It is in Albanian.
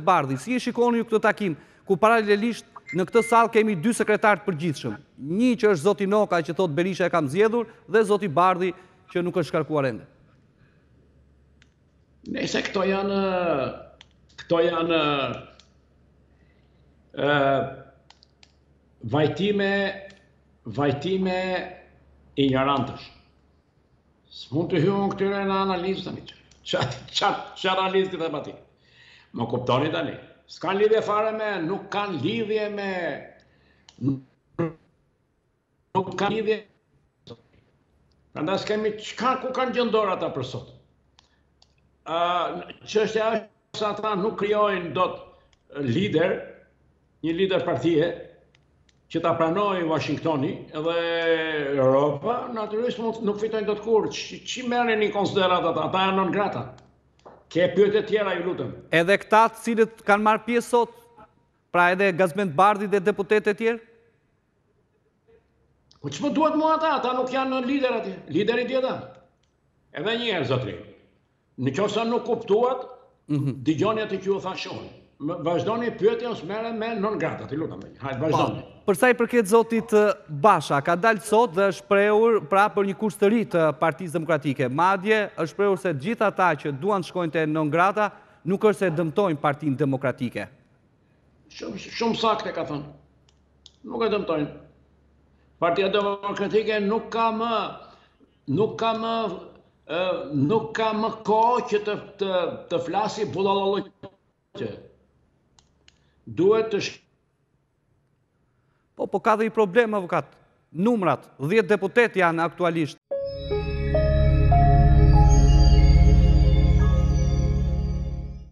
Bardhi, si e shikoni ju këtë takim, ku paralelisht në këtë sallë kemi dy sekretarë të përgjithshëm, një që është zoti Noka që thotë Berisha e kam zgjedhur dhe zoti Bardhi që nuk është shkarkuar ende. Nëse këto janë këto janë ë vajtime vajtime injorantësh. S'mund t'u hyjmë këtyre në analizë tani. Ç'analizë të dhe më ti? Më kuptoni tani. S'kanë lidhje fare me, nuk kanë lidhje me... Nuk kanë lidhje... Prandaj s'kemi çka, ku kanë gjë në dorë ata për sot. Çështja është Sa ata nuk krijojnë dot lider, një lider partie që ta pranojë Washingtoni dhe Europa, natyrisht nuk fitojnë dot kurrë. S'i merren në konsideratë ata, ata janë non grata. Ke pyetje të tjera, ju lutem. Edhe këta të cilët kanë marrë pjesë sot, pra edhe Gazment Bardhi dhe deputetët e tjerë? Po ç'më duhet mua ata, ata nuk janë lider atje. Lideri tjetër. Edhe një herë zotri. Në qoftë se nuk kuptuat, mhm. dëgjoni atë që ju thashë unë. Vazhdoni pyetjen ose merre me non grata, të lutem. Hajde, po, vazhdoni. Përsa i përket zotit Basha, ka dalë sot dhe është shprehur pra për një kurs të ri të Partisë Demokratike. Madje, është shprehur se të gjithë ata që duan të shkojnë te non grata, nuk është se dëmtojnë partinë demokratike. Shumë saktë e ka thënë. Nuk e dëmtojnë. Partia demokratike nuk ka më Nuk ka më nuk ka më kohë që të të, të flasi bullalloqe. Duhet të shkë... Po, po ka dhe një problem, avokat. Numrat, 10 deputetë janë aktualisht.